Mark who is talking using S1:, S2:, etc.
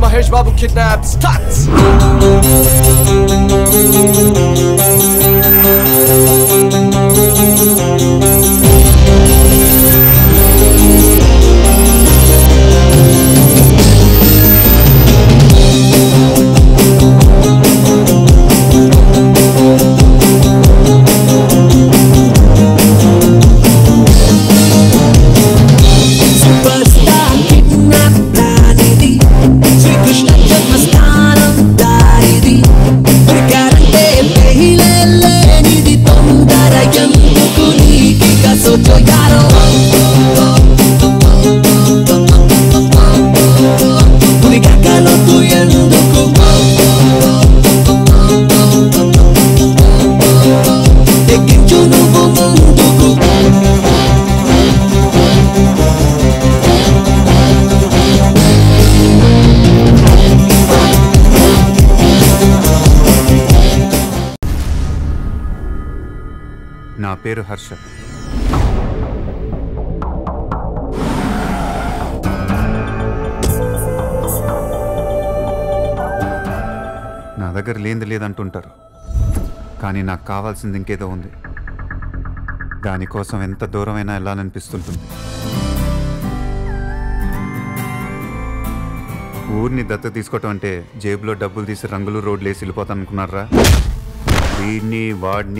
S1: Mahesh Babu
S2: kidnaps Tuts! నీకిక ఉరికక్కలొద్దు ఎందుకు ఎక్కించు నువ్వు ముందుకు
S3: నా పేరు హర్ష. దగ్గర లేనిది లేదంటుంటారు. కానీ నాకు కావాల్సింది ఇంకేదో ఉంది. దానికోసం ఎంత దూరమైనా వెళ్ళాలనిపిస్తుంటుంది. ఊరిని దత్త తీసుకోవటం అంటే జేబులో డబ్బులు తీసి రంగులు రోడ్లు వేసి వెళ్ళిపోతాను అనుకున్నారా వీడిని వాడిని